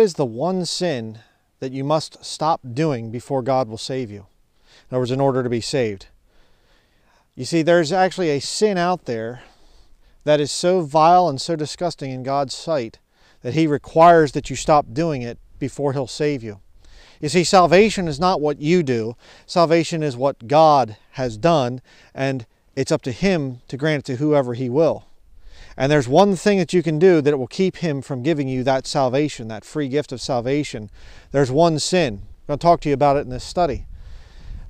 What is the one sin that you must stop doing before God will save you? In other words, in order to be saved. You see, there's actually a sin out there that is so vile and so disgusting in God's sight that He requires that you stop doing it before He'll save you. You see, salvation is not what you do, salvation is what God has done, and it's up to Him to grant it to whoever He will. And there's one thing that you can do that will keep Him from giving you that salvation, that free gift of salvation. There's one sin. I'm going to talk to you about it in this study.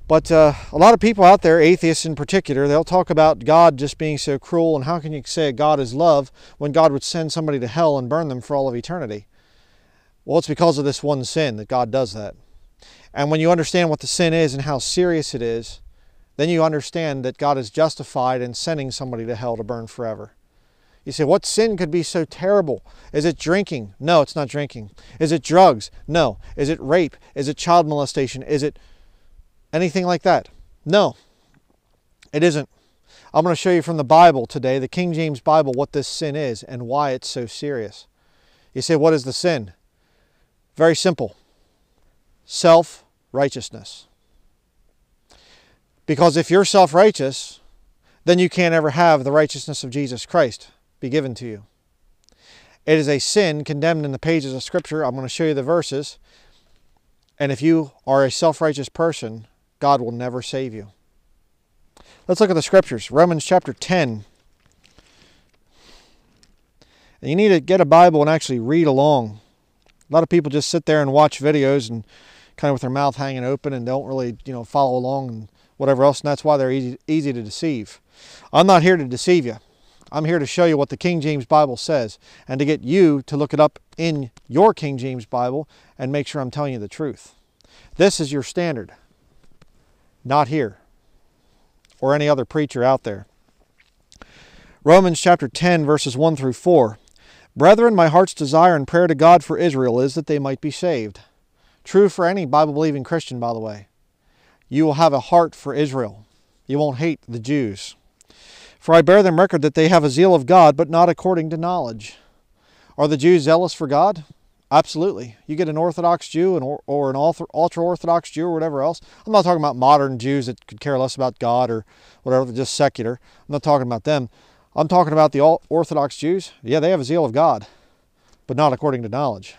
But uh, a lot of people out there, atheists in particular, they'll talk about God just being so cruel and how can you say God is love when God would send somebody to hell and burn them for all of eternity? Well, it's because of this one sin that God does that. And when you understand what the sin is and how serious it is, then you understand that God is justified in sending somebody to hell to burn forever. You say, what sin could be so terrible? Is it drinking? No, it's not drinking. Is it drugs? No. Is it rape? Is it child molestation? Is it anything like that. No, it isn't. I'm going to show you from the Bible today, the King James Bible, what this sin is and why it's so serious. You say, what is the sin? Very simple self righteousness. Because if you're self righteous, then you can't ever have the righteousness of Jesus Christ be given to you. It is a sin condemned in the pages of Scripture. I'm going to show you the verses. And if you are a self righteous person, God will never save you. Let's look at the scriptures. Romans chapter 10. And you need to get a Bible and actually read along. A lot of people just sit there and watch videos and kind of with their mouth hanging open and don't really, you know, follow along and whatever else, and that's why they're easy, easy to deceive. I'm not here to deceive you. I'm here to show you what the King James Bible says and to get you to look it up in your King James Bible and make sure I'm telling you the truth. This is your standard. Not here or any other preacher out there. Romans chapter 10, verses 1 through 4. Brethren, my heart's desire and prayer to God for Israel is that they might be saved. True for any Bible believing Christian, by the way. You will have a heart for Israel. You won't hate the Jews. For I bear them record that they have a zeal of God, but not according to knowledge. Are the Jews zealous for God? Absolutely. You get an Orthodox Jew or, or an ultra Orthodox Jew or whatever else. I'm not talking about modern Jews that could care less about God or whatever, they're just secular. I'm not talking about them. I'm talking about the Orthodox Jews. Yeah, they have a zeal of God, but not according to knowledge.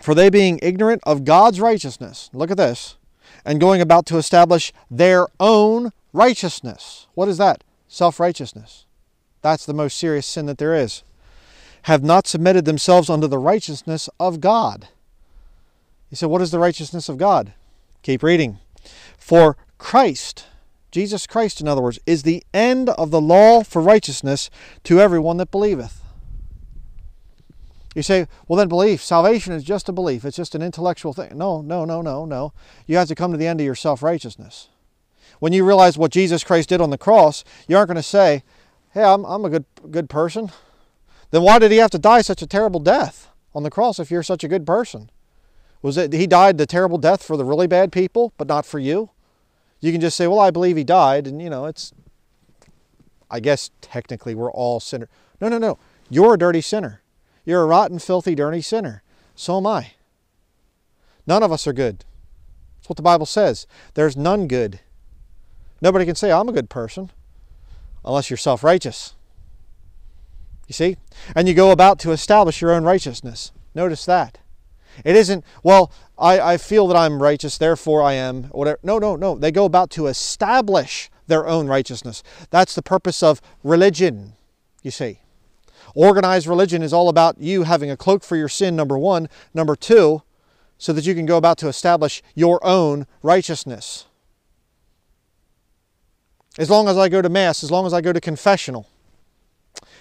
For they being ignorant of God's righteousness, look at this, and going about to establish their own righteousness. What is that? Self righteousness. That's the most serious sin that there is have not submitted themselves unto the righteousness of God. He said, What is the righteousness of God? Keep reading. For Christ, Jesus Christ, in other words, is the end of the law for righteousness to everyone that believeth. You say, well, then belief, salvation is just a belief. It's just an intellectual thing. No, no, no, no, no. You have to come to the end of your self righteousness. When you realize what Jesus Christ did on the cross, you aren't going to say, hey, I'm, I'm a good, good person. Then why did he have to die such a terrible death on the cross if you're such a good person? Was it he died the terrible death for the really bad people, but not for you? You can just say, well, I believe he died, and you know, it's, I guess technically we're all sinners. No, no, no. You're a dirty sinner. You're a rotten, filthy, dirty sinner. So am I. None of us are good. That's what the Bible says. There's none good. Nobody can say, I'm a good person, unless you're self righteous. You see? And you go about to establish your own righteousness. Notice that. It isn't, well, I, I feel that I'm righteous, therefore I am, whatever. No, no, no. They go about to establish their own righteousness. That's the purpose of religion, you see. Organized religion is all about you having a cloak for your sin, number one. Number two, so that you can go about to establish your own righteousness. As long as I go to Mass, as long as I go to confessional,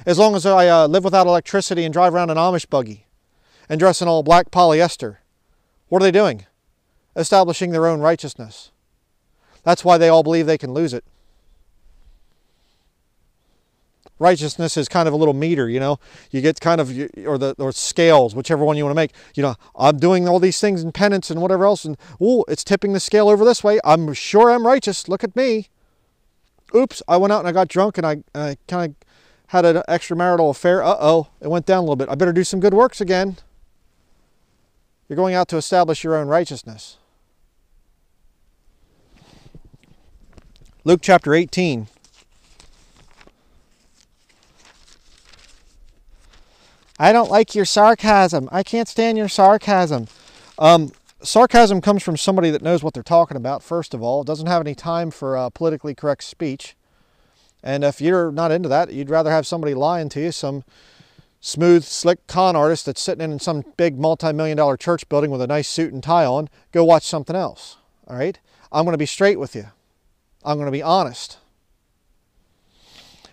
as long as I uh, live without electricity and drive around an Amish buggy and dress in all black polyester. What are they doing? Establishing their own righteousness. That's why they all believe they can lose it. Righteousness is kind of a little meter, you know. You get kind of, or the or scales, whichever one you want to make. You know, I'm doing all these things in penance and whatever else, and oh, it's tipping the scale over this way. I'm sure I'm righteous. Look at me. Oops, I went out and I got drunk and I, I kind of had an extramarital affair. Uh oh, it went down a little bit. I better do some good works again. You're going out to establish your own righteousness. Luke chapter 18. I don't like your sarcasm. I can't stand your sarcasm. Um, sarcasm comes from somebody that knows what they're talking about, first of all, doesn't have any time for uh, politically correct speech. And if you're not into that, you'd rather have somebody lying to you, some smooth, slick con artist that's sitting in some big multi million dollar church building with a nice suit and tie on, go watch something else. All right? I'm going to be straight with you, I'm going to be honest.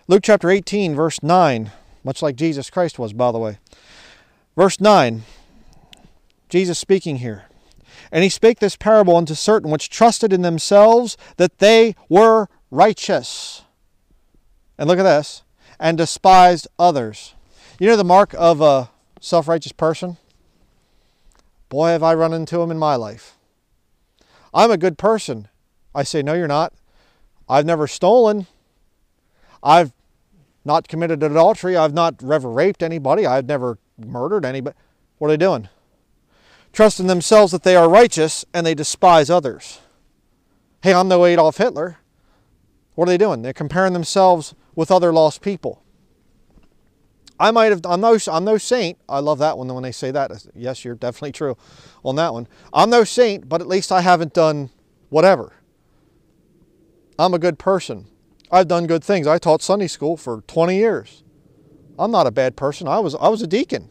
Luke chapter 18, verse 9, much like Jesus Christ was, by the way. Verse 9, Jesus speaking here. And he spake this parable unto certain which trusted in themselves that they were righteous. And look at this, and despised others. You know the mark of a self righteous person? Boy, have I run into them in my life. I'm a good person. I say, No, you're not. I've never stolen. I've not committed adultery. I've not ever raped anybody. I've never murdered anybody. What are they doing? Trusting themselves that they are righteous and they despise others. Hey, I'm no Adolf Hitler. What are they doing? They're comparing themselves with other lost people. I might have, I'm no, I'm no saint. I love that one when they say that. Yes, you're definitely true on that one. I'm no saint, but at least I haven't done whatever. I'm a good person. I've done good things. I taught Sunday school for 20 years. I'm not a bad person. I was, I was a deacon.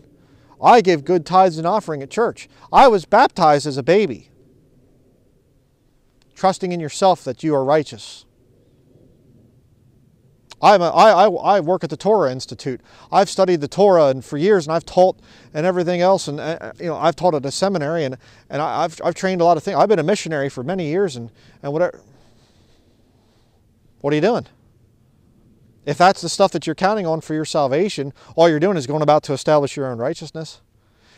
I give good tithes and offering at church. I was baptized as a baby. Trusting in yourself that you are righteous. I'm a, I, I, I work at the Torah Institute. I've studied the Torah and for years, and I've taught and everything else. And uh, you know, I've taught at a seminary, and and I, have I've trained a lot of things. I've been a missionary for many years, and and whatever. What are you doing? If that's the stuff that you're counting on for your salvation, all you're doing is going about to establish your own righteousness.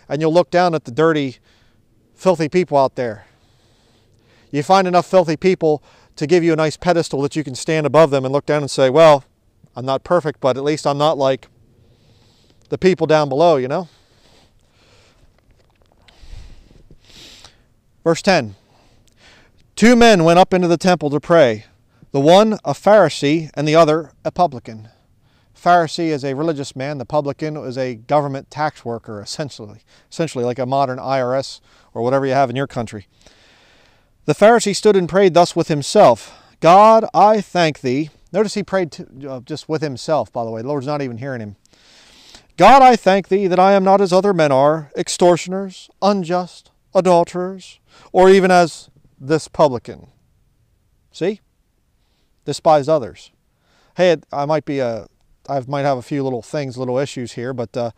And you'll look down at the dirty, filthy people out there. You find enough filthy people to give you a nice pedestal that you can stand above them and look down and say, well, I'm not perfect, but at least I'm not like the people down below, you know? Verse 10 Two men went up into the temple to pray, the one a Pharisee and the other a publican. Pharisee is a religious man, the publican is a government tax worker, essentially, essentially like a modern IRS or whatever you have in your country. The Pharisee stood and prayed thus with himself God, I thank thee Notice he prayed to, uh, just with himself, by the way. The Lord's not even hearing him. God, I thank thee that I am not as other men are, extortioners, unjust, adulterers, or even as this publican. See? Despise others. Hey, I might be a, I might have a few little things, little issues here, but uh,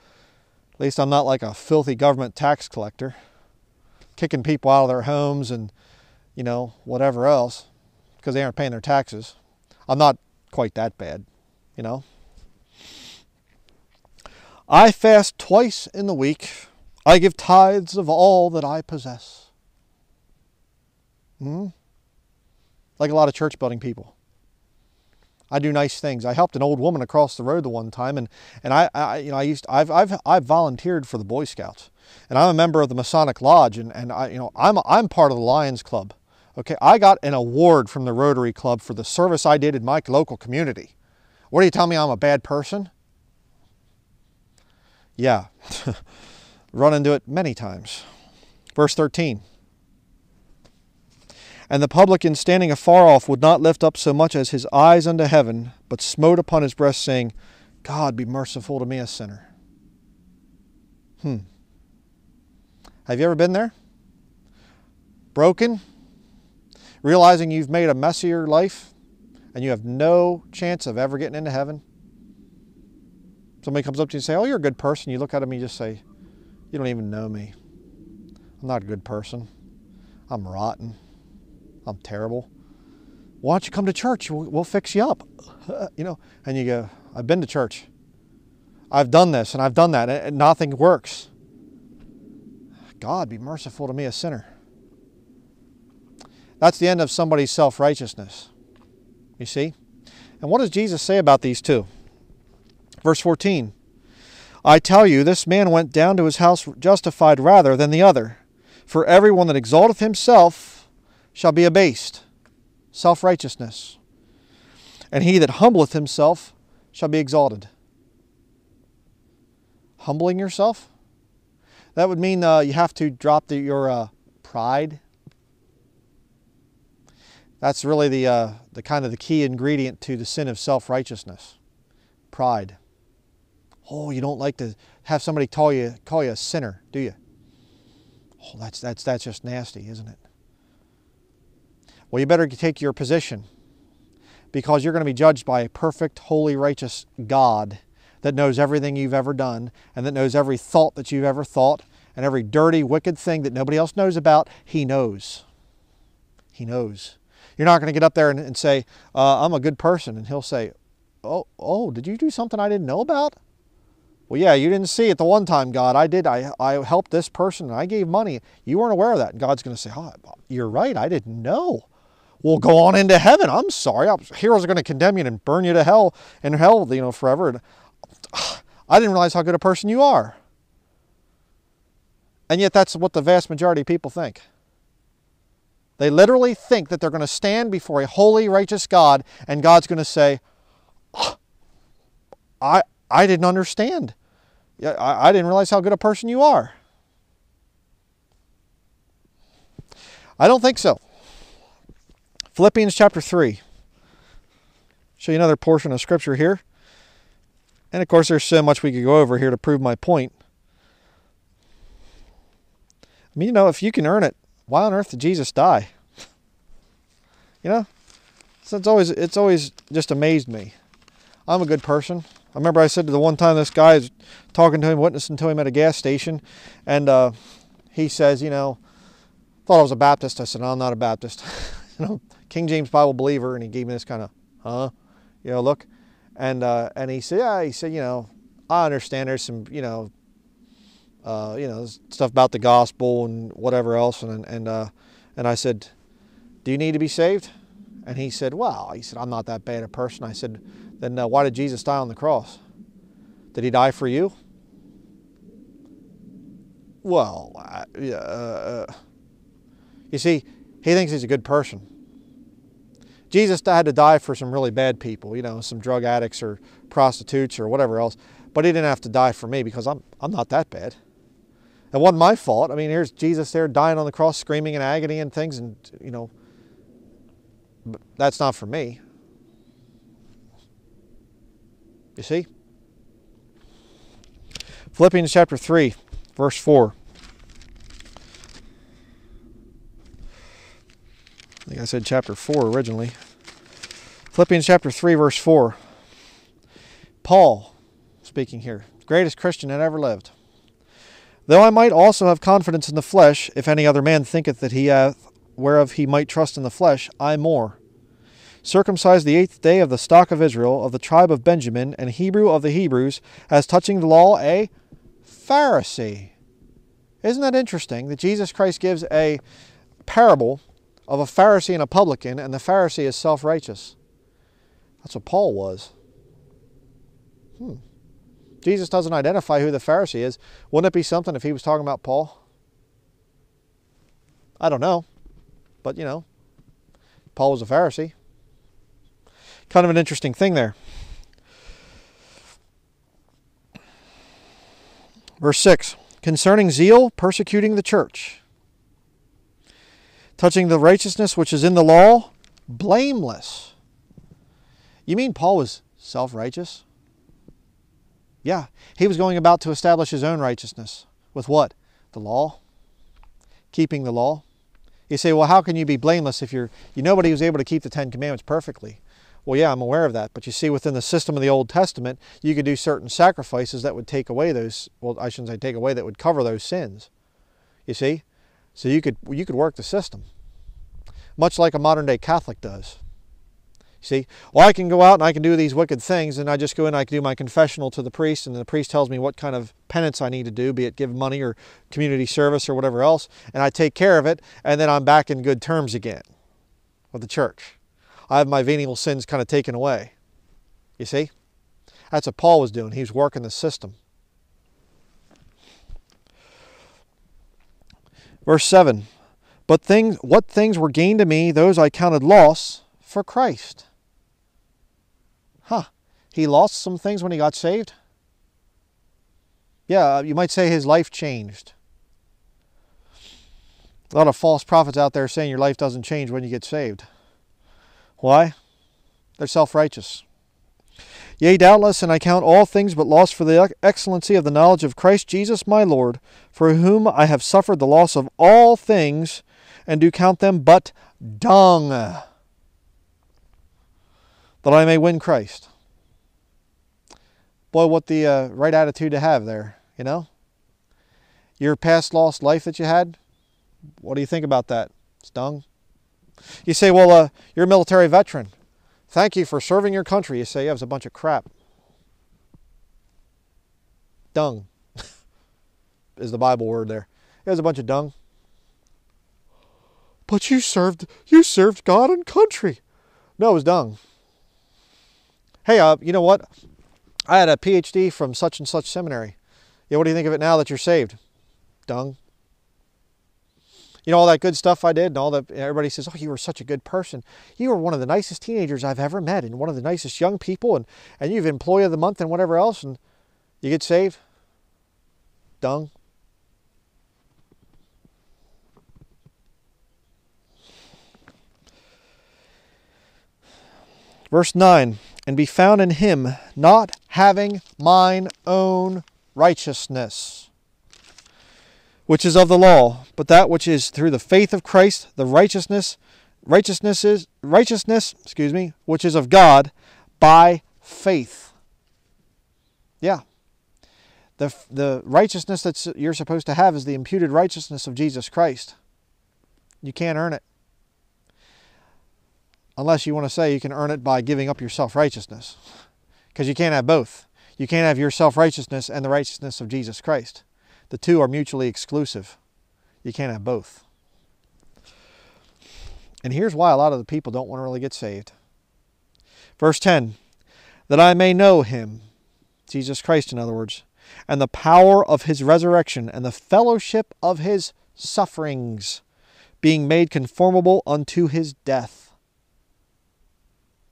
at least I'm not like a filthy government tax collector, kicking people out of their homes and, you know, whatever else, because they aren't paying their taxes. I'm not quite that bad, you know. I fast twice in the week. I give tithes of all that I possess. Hmm? Like a lot of church building people. I do nice things. I helped an old woman across the road the one time, and and I, I you know I used I've I've I've volunteered for the Boy Scouts, and I'm a member of the Masonic Lodge, and and I you know I'm I'm part of the Lions Club. Okay, I got an award from the Rotary Club for the service I did in my local community. What do you tell me I'm a bad person? Yeah, run into it many times. Verse 13. And the publican standing afar off would not lift up so much as his eyes unto heaven, but smote upon his breast, saying, God be merciful to me, a sinner. Hmm. Have you ever been there? Broken? realizing you've made a mess of your life and you have no chance of ever getting into heaven. Somebody comes up to you and say, "Oh, you're a good person." You look at them and you just say, "You don't even know me. I'm not a good person. I'm rotten. I'm terrible. Why don't you come to church? We'll, we'll fix you up." Uh, you know, and you go, "I've been to church. I've done this and I've done that, and nothing works." God be merciful to me, a sinner. That's the end of somebody's self righteousness. You see? And what does Jesus say about these two? Verse 14 I tell you, this man went down to his house justified rather than the other. For everyone that exalteth himself shall be abased. Self righteousness. And he that humbleth himself shall be exalted. Humbling yourself? That would mean uh, you have to drop the, your uh, pride. That's really the, uh, the kind of the key ingredient to the sin of self righteousness pride. Oh, you don't like to have somebody call you call you a sinner, do you? Oh, that's that's that's just nasty, isn't it? Well, you better take your position because you're going to be judged by a perfect, holy, righteous God that knows everything you've ever done and that knows every thought that you've ever thought and every dirty, wicked thing that nobody else knows about. He knows. He knows. You're not going to get up there and, and say, uh, I'm a good person. And he'll say, oh, oh, did you do something I didn't know about? Well, yeah, you didn't see it the one time, God. I did. I, I helped this person and I gave money. You weren't aware of that. And God's going to say, oh, You're right. I didn't know. Well, go on into heaven. I'm sorry. Heroes are going to condemn you and burn you to hell and hell, you know, forever. And I didn't realize how good a person you are. And yet, that's what the vast majority of people think. They literally think that they're going to stand before a holy, righteous God, and God's going to say, oh, I, I didn't understand. I, I didn't realize how good a person you are. I don't think so. Philippians chapter 3. Show you another portion of scripture here. And of course, there's so much we could go over here to prove my point. I mean, you know, if you can earn it, why on earth did Jesus die? you know? So it's always it's always just amazed me. I'm a good person. I remember I said to the one time this guy is talking to him, witnessing to him at a gas station, and uh, he says, you know, thought I was a Baptist. I said, no, I'm not a Baptist. you know, King James Bible believer, and he gave me this kind of, huh, you know, look, and uh, and he said, yeah, he said, you know, I understand there's some, you know, uh, you know, stuff about the gospel and whatever else, and and uh, and I said, do you need to be saved? And he said, well, he said, I'm not that bad a person. I said, then uh, why did Jesus die on the cross? Did he die for you? Well, uh, uh, you see, he thinks he's a good person. Jesus had to die for some really bad people, you know, some drug addicts or prostitutes or whatever else. But he didn't have to die for me because I'm, I'm not that bad. It wasn't my fault. I mean, here's Jesus there dying on the cross, screaming in agony and things, and, you know, that's not for me. You see? Philippians chapter 3, verse 4. I think I said chapter 4 originally. Philippians chapter 3, verse 4. Paul speaking here, greatest Christian that ever lived. Though I might also have confidence in the flesh, if any other man thinketh that he hath whereof he might trust in the flesh, I more circumcised the eighth day of the stock of Israel, of the tribe of Benjamin, and Hebrew of the Hebrews, as touching the law, a Pharisee. Isn't that interesting that Jesus Christ gives a parable of a Pharisee and a publican, and the Pharisee is self righteous? That's what Paul was. Hmm. Jesus doesn't identify who the Pharisee is. Wouldn't it be something if he was talking about Paul? I don't know. But, you know, Paul was a Pharisee kind of an interesting thing there. Verse 6 Concerning zeal, persecuting the church, touching the righteousness which is in the law, blameless. You mean Paul was self righteous? Yeah, he was going about to establish his own righteousness. With what? The law? Keeping the law? You say, well, how can you be blameless if you're, you nobody was able to keep the Ten Commandments perfectly? Well, yeah, I'm aware of that. But you see, within the system of the Old Testament, you could do certain sacrifices that would take away those, well, I shouldn't say take away, that would cover those sins. You see? So you could, you could work the system, much like a modern day Catholic does. See, well, I can go out and I can do these wicked things, and I just go in and I can do my confessional to the priest, and the priest tells me what kind of penance I need to do, be it give money or community service or whatever else, and I take care of it, and then I'm back in good terms again with the church. I have my venial sins kind of taken away. You see? That's what Paul was doing. He was working the system. Verse 7 But things, what things were gained to me, those I counted loss for Christ. He lost some things when he got saved? Yeah, uh, you might say his life changed. A lot of false prophets out there saying your life doesn't change when you get saved. Why? They're self righteous. Yea, doubtless, and I count all things but loss for the excellency of the knowledge of Christ Jesus my Lord, for whom I have suffered the loss of all things, and do count them but dung, that I may win Christ. Boy, what the uh, right attitude to have there, you know? Your past lost life that you had, what do you think about that? It's dung. You say, well, uh, you're a military veteran. Thank you for serving your country. You say, yeah, it was a bunch of crap. Dung is the Bible word there. It was a bunch of dung. But you served you served God and country. No, it was dung. Hey, uh, you know what? I had a PhD from such and such seminary. Yeah, what do you think of it now that you're saved? Dung you know all that good stuff I did, and all that everybody says, "Oh, you were such a good person. You were one of the nicest teenagers I've ever met, and one of the nicest young people, and and you've employee of the month and whatever else, and you get saved." Dung. Verse 9, and be found in him, not having mine own righteousness which is of the law, but that which is through the faith of Christ, the righteousness, righteousness is righteousness, excuse me, which is of God by faith. Yeah. The, the righteousness that you're supposed to have is the imputed righteousness of Jesus Christ. You can't earn it. Unless you want to say you can earn it by giving up your self righteousness. Because you can't have both. You can't have your self righteousness and the righteousness of Jesus Christ. The two are mutually exclusive. You can't have both. And here's why a lot of the people don't want to really get saved. Verse 10 that I may know him, Jesus Christ, in other words, and the power of his resurrection and the fellowship of his sufferings, being made conformable unto his death.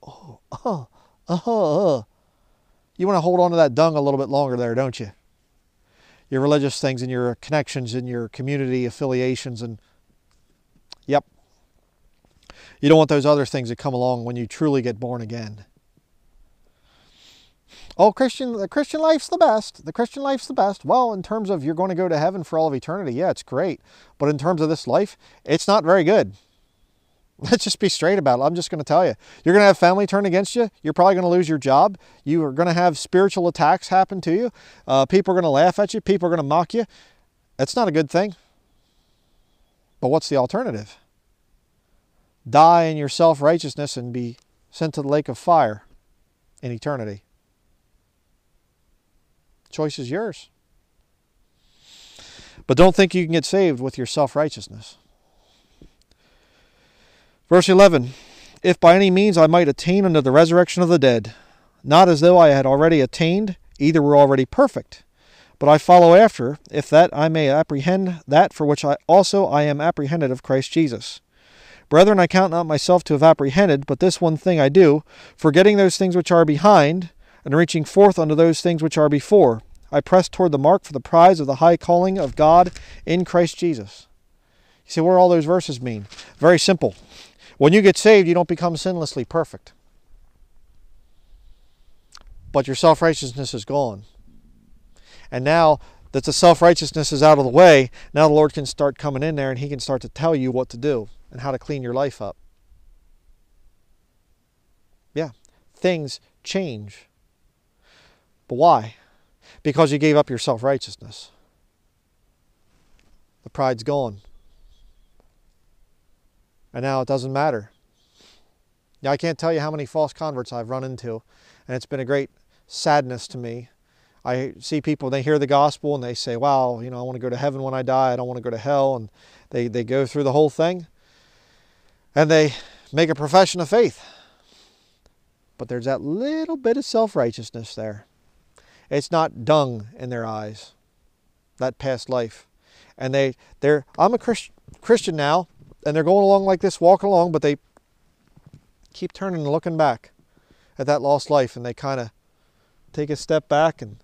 Oh, oh, oh, oh. You want to hold on to that dung a little bit longer there, don't you? your religious things and your connections and your community affiliations and yep. You don't want those other things that come along when you truly get born again. Oh christian the christian life's the best. The christian life's the best. Well in terms of you're going to go to heaven for all of eternity yeah it's great. But in terms of this life it's not very good Let's just be straight about it. I'm just going to tell you. You're going to have family turn against you. You're probably going to lose your job. You are going to have spiritual attacks happen to you. Uh, people are going to laugh at you. People are going to mock you. That's not a good thing. But what's the alternative? Die in your self righteousness and be sent to the lake of fire in eternity. choice is yours. But don't think you can get saved with your self righteousness. Verse 11 If by any means I might attain unto the resurrection of the dead, not as though I had already attained, either were already perfect. But I follow after, if that I may apprehend that for which I also I am apprehended of Christ Jesus. Brethren, I count not myself to have apprehended, but this one thing I do, forgetting those things which are behind, and reaching forth unto those things which are before. I press toward the mark for the prize of the high calling of God in Christ Jesus. You see, what all those verses mean? Very simple. When you get saved, you don't become sinlessly perfect. But your self righteousness is gone. And now that the self righteousness is out of the way, now the Lord can start coming in there and He can start to tell you what to do and how to clean your life up. Yeah, things change. But why? Because you gave up your self righteousness. The pride's gone. And now it doesn't matter. Now, I can't tell you how many false converts I've run into, and it's been a great sadness to me. I see people, they hear the gospel and they say, wow, you know, I want to go to heaven when I die. I don't want to go to hell. And they, they go through the whole thing and they make a profession of faith. but there's that little bit of self righteousness there. It's not dung in their eyes, that past life. And they, they're, I'm a Christ, Christian now, and they're going along like this, walking along, but they keep turning and looking back at that lost life, and they kind of take a step back and,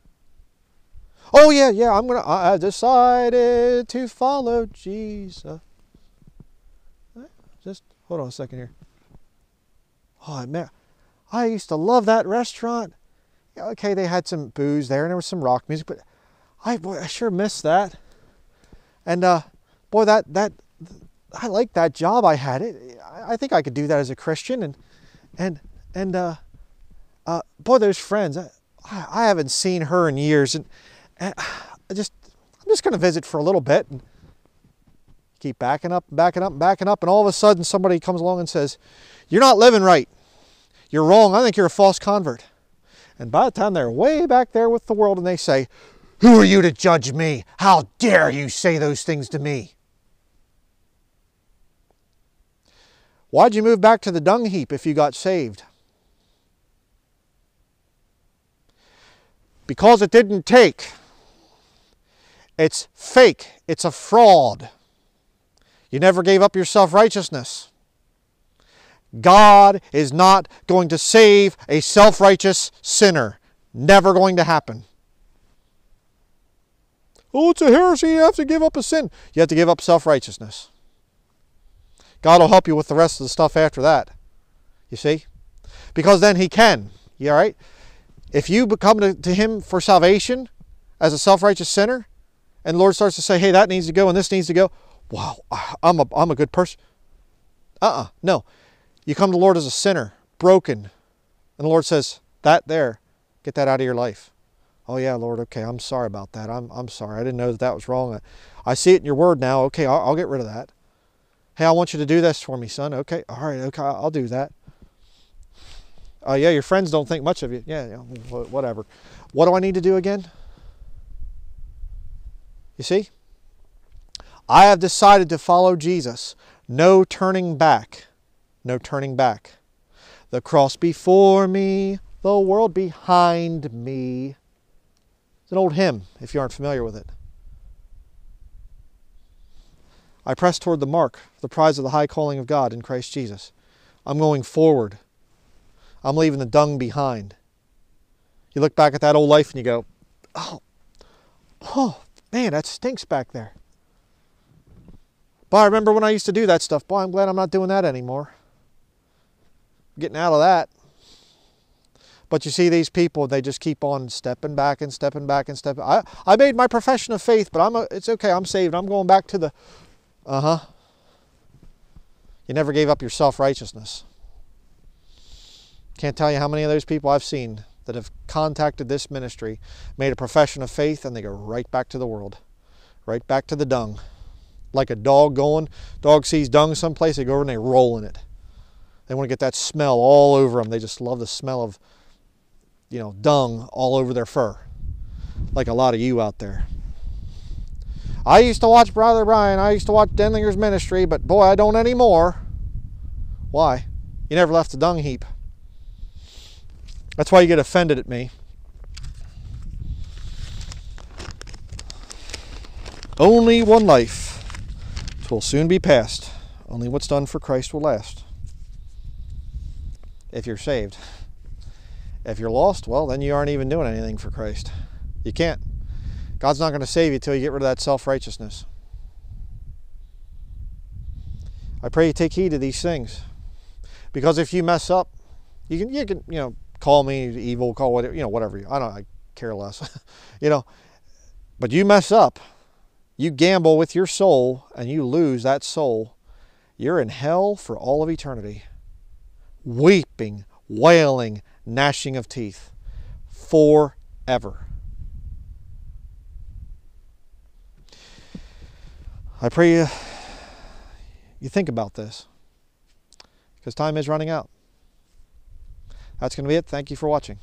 oh yeah, yeah, I'm gonna, I decided to follow Jesus. Just hold on a second here. Oh man, I used to love that restaurant. Okay, they had some booze there and there was some rock music, but I boy, I sure miss that. And uh, boy, that that I like that job I had. It, I think I could do that as a Christian. And and and uh, uh, boy, those friends. I, I haven't seen her in years, and, and I just I'm just going to visit for a little bit and keep backing up, and backing up, and backing up, and all of a sudden somebody comes along and says, "You're not living right. You're wrong. I think you're a false convert." And by the time they're way back there with the world, and they say, "Who are you to judge me? How dare you say those things to me?" Why'd you move back to the dung heap if you got saved? Because it didn't take. It's fake. It's a fraud. You never gave up your self righteousness. God is not going to save a self righteous sinner. Never going to happen. Oh, it's a heresy. You have to give up a sin. You have to give up self righteousness. God will help you with the rest of the stuff after that. You see? Because then He can. You all right? If you come to, to Him for salvation as a self righteous sinner, and the Lord starts to say, hey, that needs to go and this needs to go, wow, I'm a, I'm a good person. Uh uh no. You come to the Lord as a sinner, broken, and the Lord says, that there, get that out of your life. Oh, yeah, Lord, okay, I'm sorry about that. I'm, I'm sorry. I didn't know that that was wrong. I, I see it in your word now. Okay, I'll, I'll get rid of that. Hey, I want you to do this for me, son. Okay, all right, okay, I'll do that. Oh, uh, yeah, your friends don't think much of you. Yeah, yeah, whatever. What do I need to do again? You see? I have decided to follow Jesus. No turning back. No turning back. The cross before me, the world behind me. It's an old hymn, if you aren't familiar with it. I press toward the mark, the prize of the high calling of God in Christ Jesus. I'm going forward. I'm leaving the dung behind. You look back at that old life and you go, oh, oh, man, that stinks back there. But I remember when I used to do that stuff. Boy, I'm glad I'm not doing that anymore. getting out of that. But you see these people, they just keep on stepping back and stepping back and stepping. I, I made my profession of faith, but I'm a, it's okay. I'm saved. I'm going back to the uh huh. You never gave up your self righteousness. Can't tell you how many of those people I've seen that have contacted this ministry, made a profession of faith, and they go right back to the world, right back to the dung. Like a dog going, dog sees dung someplace, they go over and they roll in it. They want to get that smell all over them. They just love the smell of, you know, dung all over their fur, like a lot of you out there. I used to watch Brother Bryan. I used to watch Denlinger's ministry, but boy, I don't anymore. Why? You never left the dung heap. That's why you get offended at me. Only one life. will soon be past. Only what's done for Christ will last. If you're saved. If you're lost, well, then you aren't even doing anything for Christ. You can't. God's not going to save you until you get rid of that self righteousness. I pray you take heed to these things. Because if you mess up, you can, you can, you know, call me evil, call whatever, you know, whatever. I don't, I care less, you know. But you mess up, you gamble with your soul, and you lose that soul. You're in hell for all of eternity. Weeping, wailing, gnashing of teeth. Forever. I pray you, you think about this because time is running out. That's going to be it. Thank you for watching.